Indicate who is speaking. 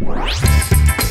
Speaker 1: Música